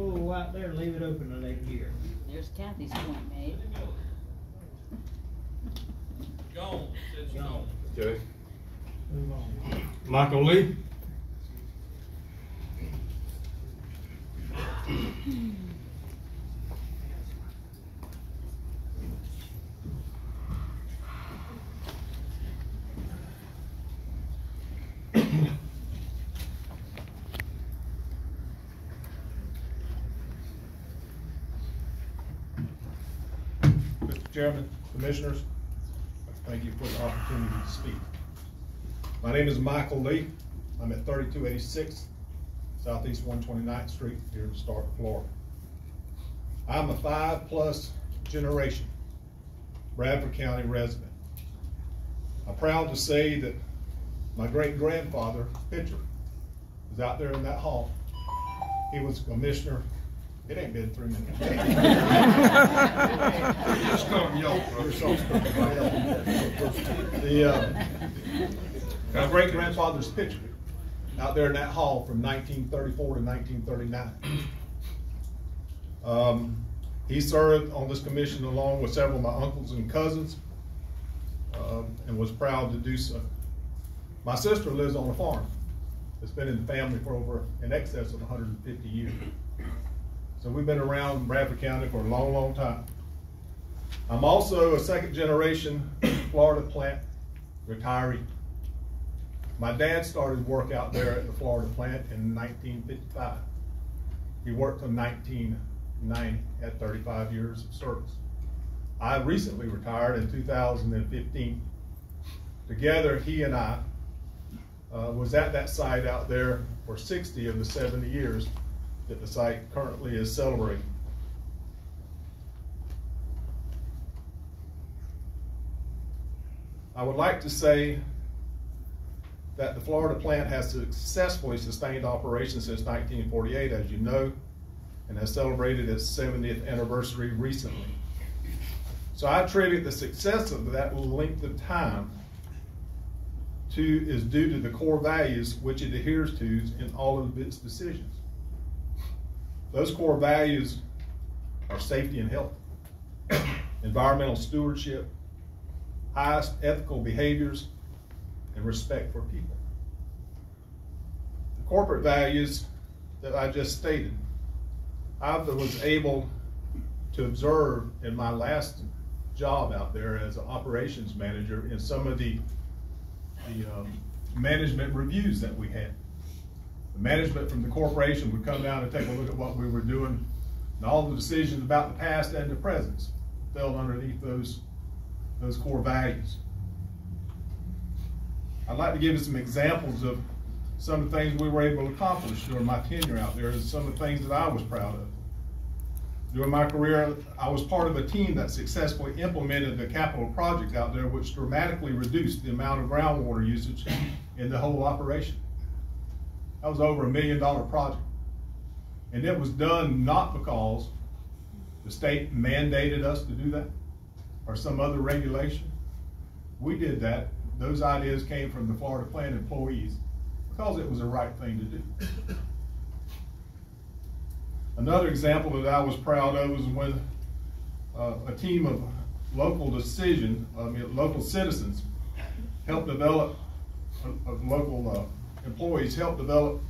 pool out there, and leave it open till they get There's Kathy's point made. Gone, says gone. Okay. Move on. Michael Lee? Chairman, Commissioners, thank you for the opportunity to speak. My name is Michael Lee. I'm at thirty-two eighty-six Southeast one twenty-ninth Street here in Starke, Florida. I'm a five-plus generation Bradford County resident. I'm proud to say that my great-grandfather, Pitcher, is out there in that hall. He was a commissioner, it ain't been three minutes. Just call him y'all, bro. You're so stupid, right? The, uh, my great grandfather's picture out there in that hall from nineteen thirty-four to nineteen thirty-nine. Um, he served on this commission along with several of my uncles and cousins, um, and was proud to do so. My sister lives on a farm. It's been in the family for over, in excess of hundred and fifty years. So we've been around Bradford County for a long, long time. I'm also a second generation Florida plant retiree. My dad started work out there at the Florida plant in 1955. He worked till 1990 at 35 years of service. I recently retired in 2015. Together, he and I uh, was at that site out there for 60 of the 70 years that the site currently is celebrating. I would like to say that the Florida plant has successfully sustained operations since 1948, as you know, and has celebrated its 70th anniversary recently. So I attribute the success of that length of time to is due to the core values which it adheres to in all of its decisions. Those core values are safety and health, environmental stewardship, highest ethical behaviors, and respect for people. The corporate values that I just stated, I was able to observe in my last job out there as an operations manager in some of the, the um, management reviews that we had. The management from the corporation would come down and take a look at what we were doing, and all the decisions about the past and the present fell underneath those those core values. I'd like to give you some examples of some of the things we were able to accomplish during my tenure out there and some of the things that I was proud of. During my career, I was part of a team that successfully implemented a capital project out there which dramatically reduced the amount of groundwater usage in the whole operation. That was over a million dollar project. And it was done not because the state mandated us to do that or some other regulation. We did that. Those ideas came from the Florida plant employees because it was the right thing to do. Another example that I was proud of was when uh, a team of local decision, I mean, local citizens helped develop, a, of local uh, employees helped develop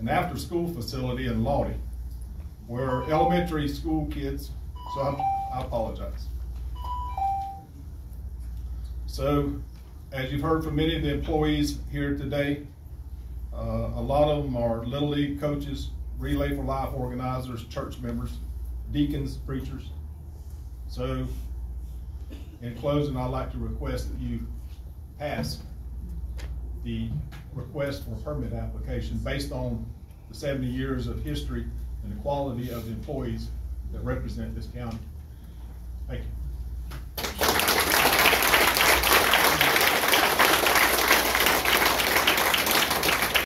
an after-school facility in Lawtey where elementary school kids, so I, I apologize. So, as you've heard from many of the employees here today, uh, a lot of them are Little League coaches, Relay for Life organizers, church members, deacons, preachers. So, in closing, I'd like to request that you pass the request for permit application based on the 70 years of history and the quality of the employees that represent this county. Thank you.